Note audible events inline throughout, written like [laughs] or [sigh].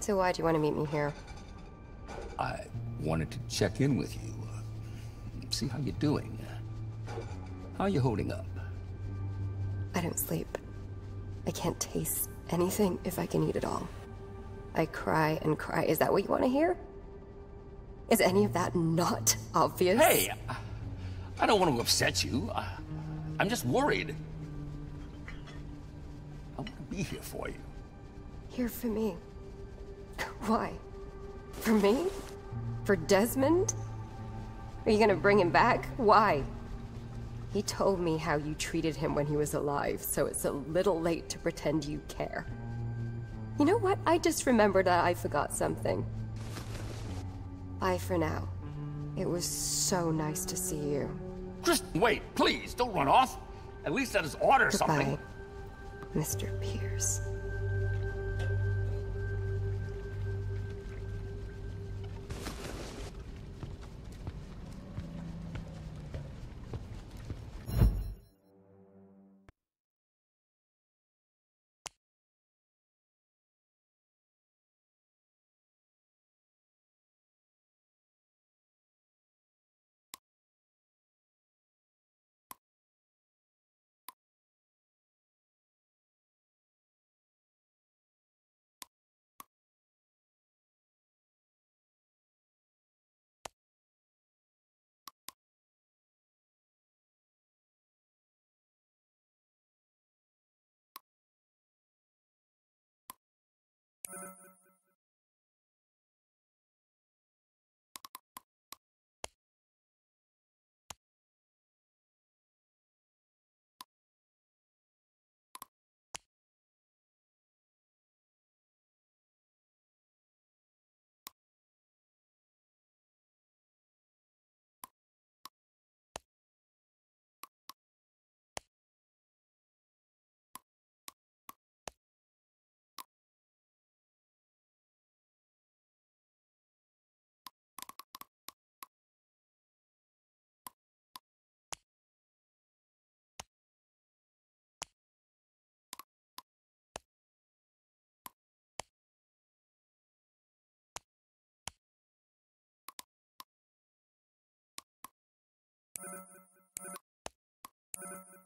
So why do you want to meet me here? I wanted to check in with you. uh, See how you're doing. How are you holding up? I don't sleep. I can't taste anything if I can eat it all. I cry and cry. Is that what you want to hear? Is any of that not obvious? Hey! I- I don't want to upset you. I'm just worried. I want to be here for you. Here for me. Why? For me? For Desmond? Are you gonna bring him back? Why? He told me how you treated him when he was alive, so it's a little late to pretend you care. You know what? I just remembered that I forgot something. Bye for now. It was so nice to see you. Kristen, wait, please, don't run off. At least let us order Goodbye, something. Mr. Pierce.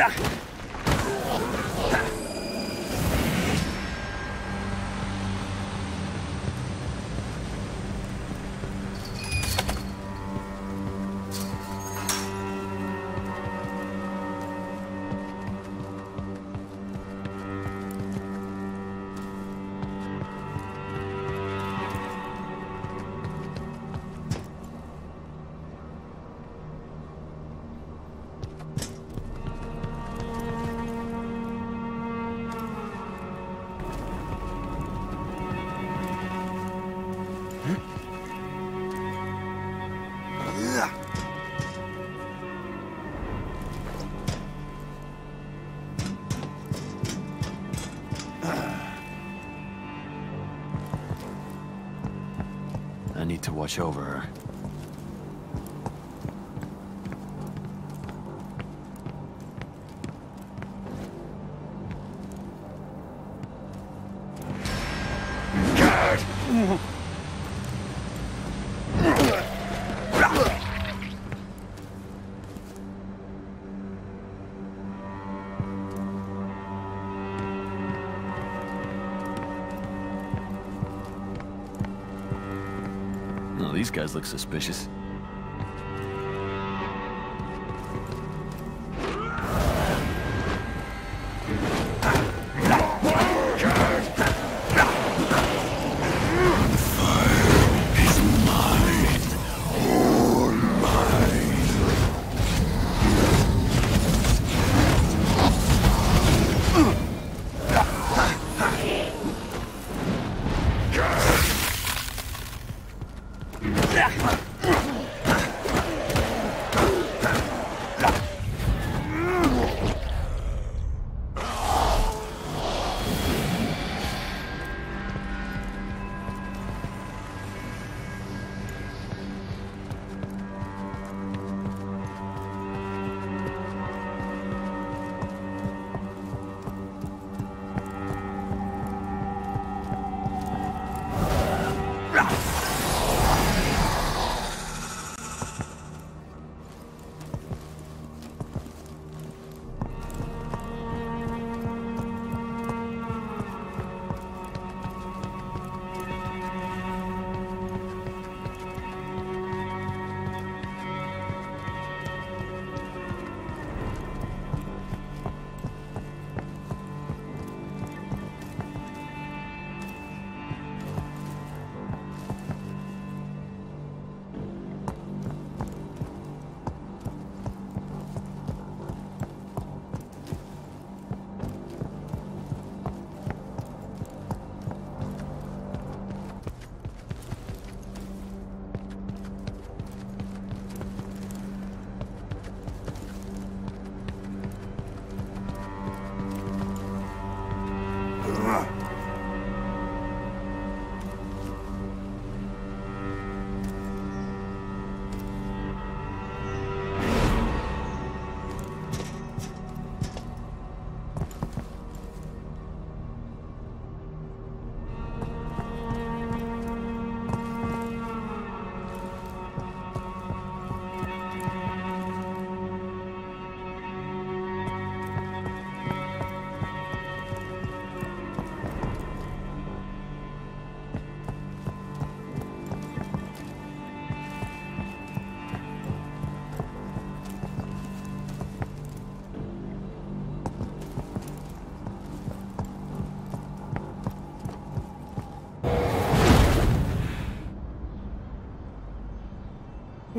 I to watch over her. These guys look suspicious.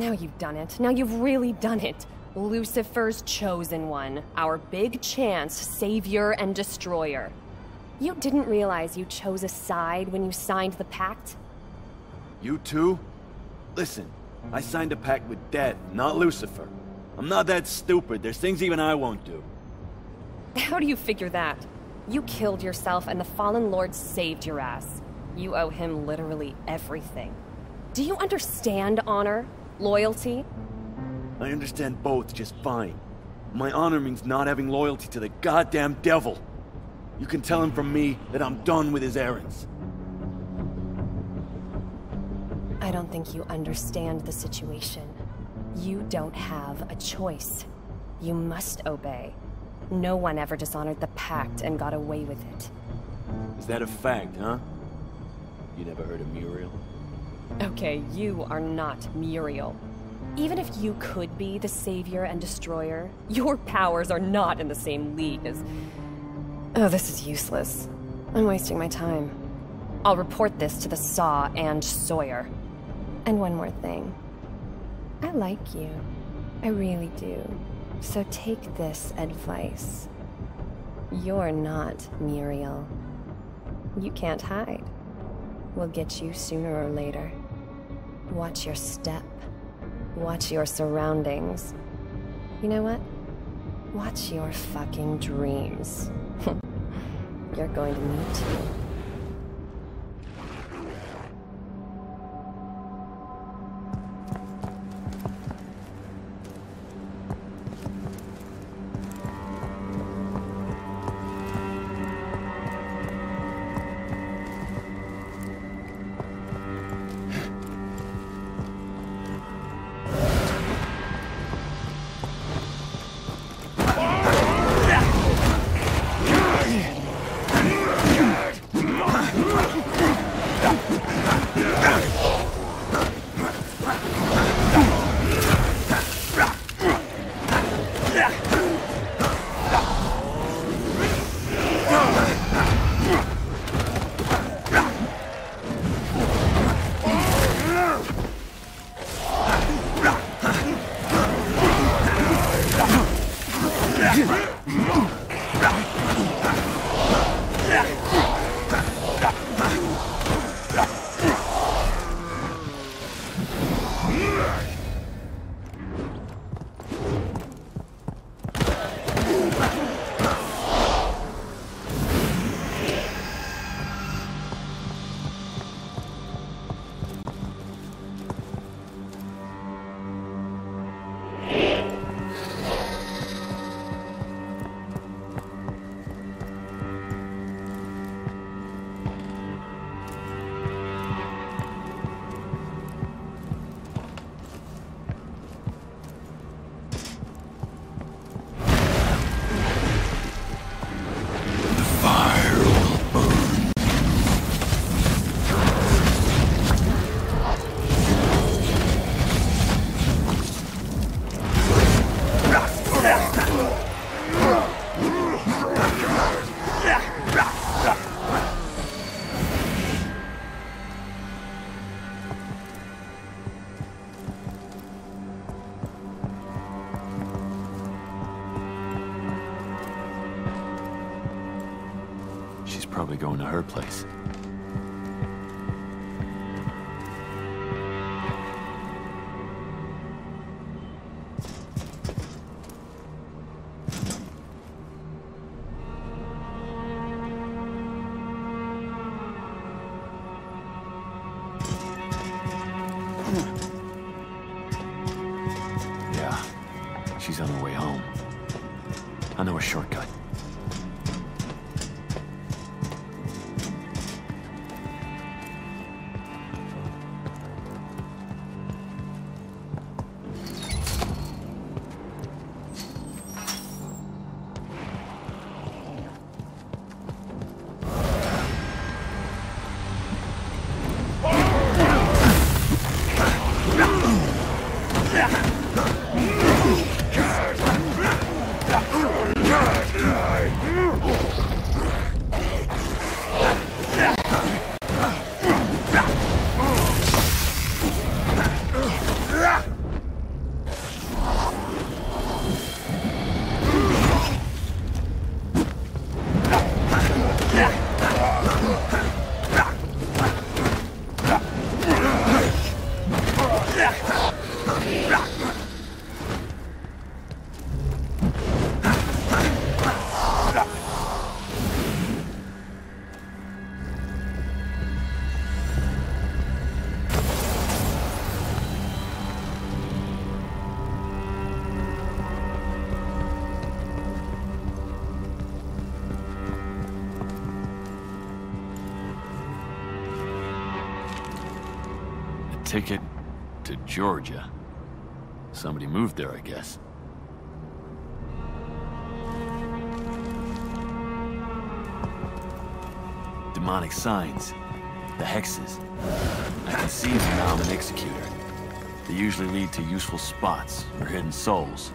Now you've done it. Now you've really done it. Lucifer's chosen one. Our big chance, savior and destroyer. You didn't realize you chose a side when you signed the pact? You too? Listen, I signed a pact with death, not Lucifer. I'm not that stupid. There's things even I won't do. How do you figure that? You killed yourself and the Fallen Lord saved your ass. You owe him literally everything. Do you understand honor? Loyalty? I understand both just fine. My honor means not having loyalty to the goddamn devil. You can tell him from me that I'm done with his errands. I don't think you understand the situation. You don't have a choice. You must obey. No one ever dishonored the pact and got away with it. Is that a fact, huh? You never heard of Muriel? Okay, you are not Muriel. Even if you could be the savior and destroyer, your powers are not in the same league as... Oh, this is useless. I'm wasting my time. I'll report this to the Saw and Sawyer. And one more thing. I like you. I really do. So take this advice. You're not Muriel. You can't hide. We'll get you sooner or later. Watch your step. Watch your surroundings. You know what? Watch your fucking dreams. [laughs] You're going to need to. Probably going to her place. Ticket to Georgia. Somebody moved there, I guess. Demonic signs. The hexes. I can see them now I'm an executor. They usually lead to useful spots or hidden souls.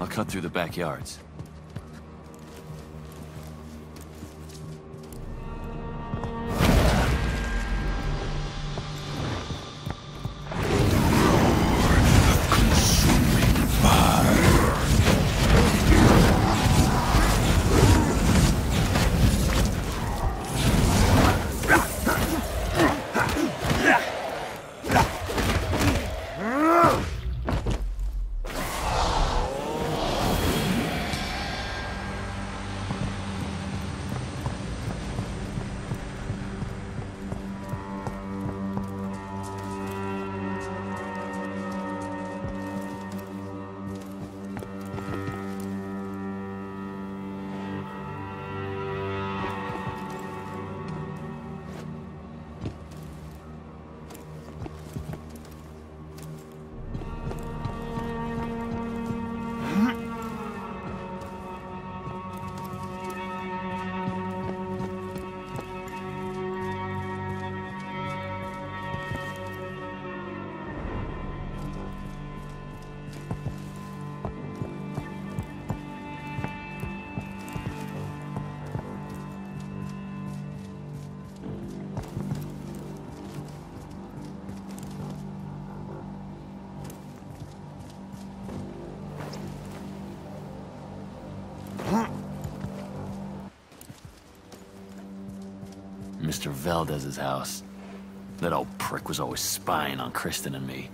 I'll cut through the backyards. Mr. Valdez's house. That old prick was always spying on Kristen and me.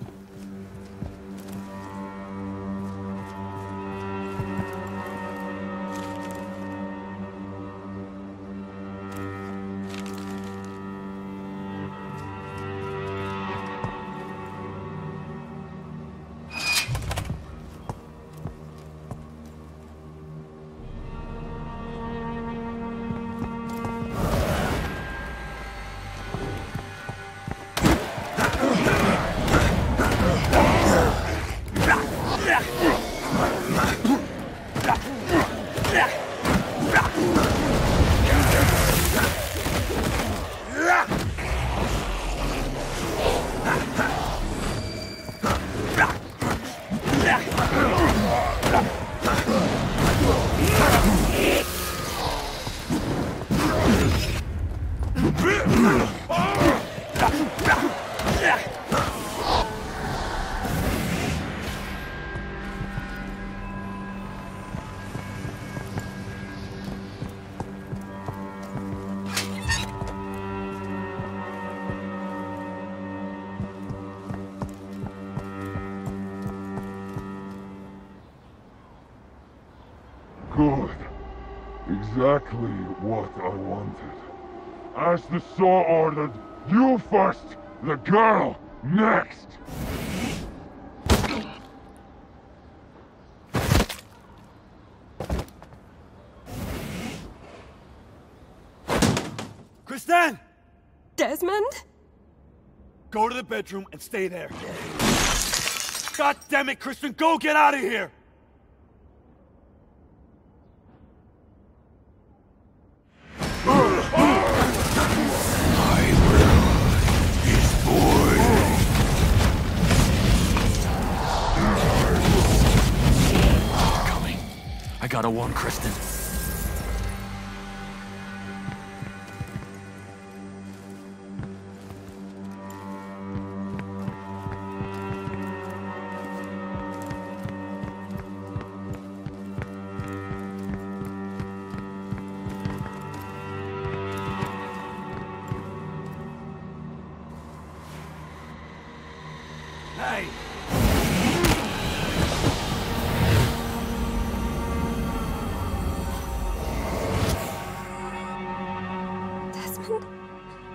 Exactly what I wanted. As the Saw ordered, you first, the girl next! Kristen! Desmond? Go to the bedroom and stay there. God damn it, Kristen, go get out of here! Gotta warn Kristen.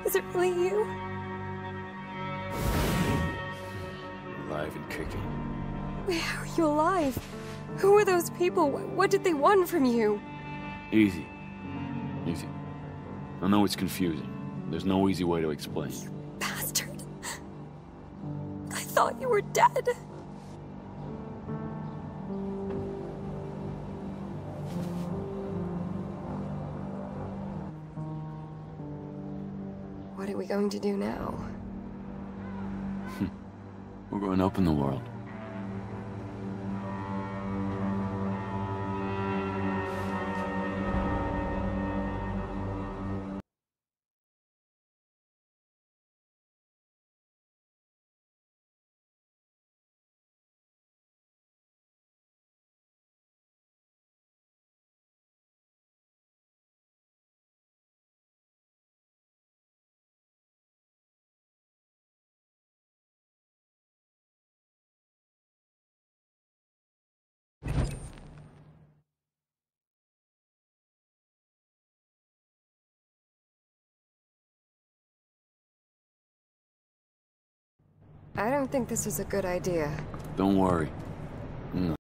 Is it really you? Alive and kicking. How are you alive? Who are those people? What did they want from you? Easy. Easy. I know it's confusing. There's no easy way to explain. Bastard. I thought you were dead. Going to do now? [laughs] We're going to open the world. I don't think this is a good idea. Don't worry. Hmm.